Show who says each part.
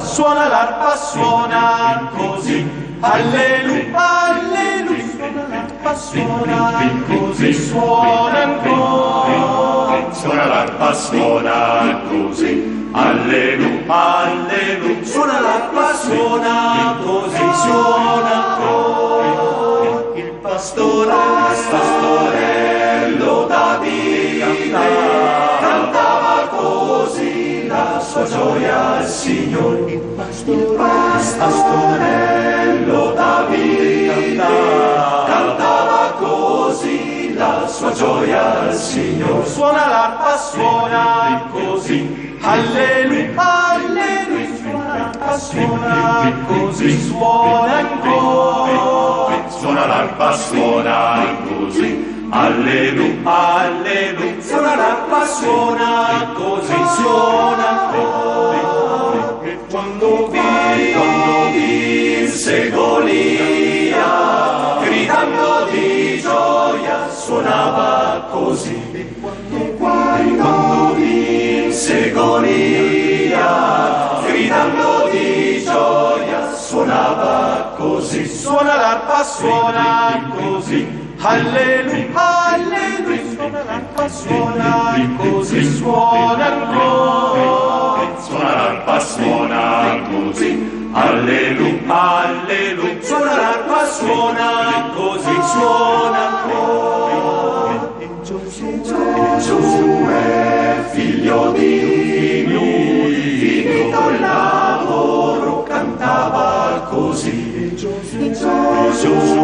Speaker 1: suona l'arpa, suona così. Alleluia, alleluia, suona l'arpa, suona così, suona ancora.
Speaker 2: Suona l'arpa, suona così. Alleluia, alleluia.
Speaker 1: Suona l'arpa, suona così, Signore. Il pastorello Davide cantava così la sua gioia al Signore. Suona l'arpa, suona così. Alleluia, alleluia, suona l'arpa, suona così, suona ancora.
Speaker 2: Suona l'arpa, suona così. Alleluia, alleluia.
Speaker 1: Suona l'arpa, suona così, suona. E quando vi, quando vinse Golia, gridando di gioia, suonava così. E quando, quando vinse Golia, gridando di gioia, suonava così. Suona l'arpa, suona così. Alleluia, alleluia, suona l'arpa, suona così, suona ancora.
Speaker 2: Suona l'arpa, suona così, allelu, allelu,
Speaker 1: suona l'arpa, suona. Così, suona ancora. E Giosuè, è figlio di lui, finito il lavoro, cantava così. E Giosuè,